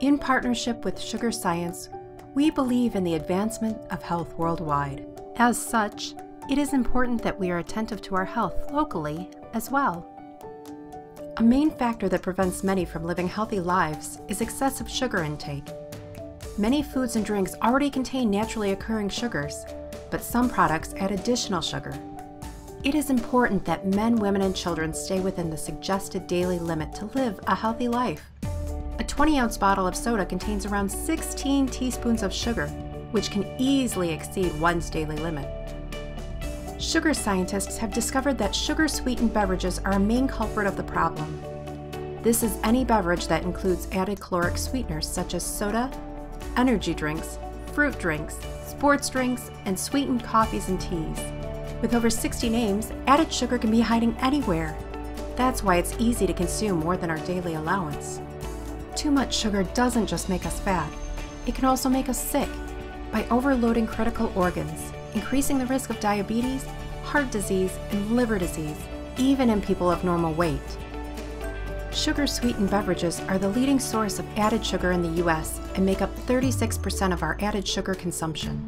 In partnership with Sugar Science, we believe in the advancement of health worldwide. As such, it is important that we are attentive to our health locally as well. A main factor that prevents many from living healthy lives is excessive sugar intake. Many foods and drinks already contain naturally occurring sugars, but some products add additional sugar. It is important that men, women, and children stay within the suggested daily limit to live a healthy life. A 20 ounce bottle of soda contains around 16 teaspoons of sugar, which can easily exceed one's daily limit. Sugar scientists have discovered that sugar sweetened beverages are a main culprit of the problem. This is any beverage that includes added caloric sweeteners such as soda, energy drinks, fruit drinks, sports drinks, and sweetened coffees and teas. With over 60 names, added sugar can be hiding anywhere. That's why it's easy to consume more than our daily allowance. Too much sugar doesn't just make us fat, it can also make us sick by overloading critical organs, increasing the risk of diabetes, heart disease, and liver disease, even in people of normal weight. Sugar sweetened beverages are the leading source of added sugar in the US and make up 36% of our added sugar consumption.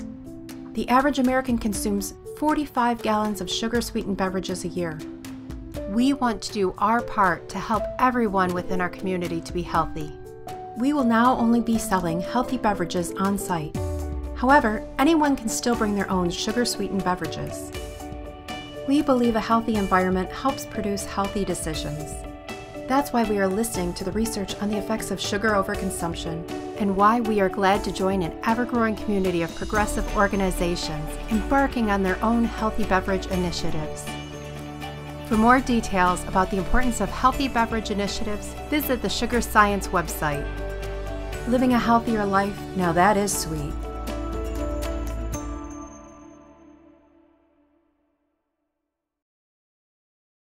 The average American consumes 45 gallons of sugar sweetened beverages a year. We want to do our part to help everyone within our community to be healthy. We will now only be selling healthy beverages on site. However, anyone can still bring their own sugar sweetened beverages. We believe a healthy environment helps produce healthy decisions. That's why we are listening to the research on the effects of sugar overconsumption and why we are glad to join an ever growing community of progressive organizations embarking on their own healthy beverage initiatives. For more details about the importance of healthy beverage initiatives, visit the Sugar Science website. Living a healthier life, now that is sweet.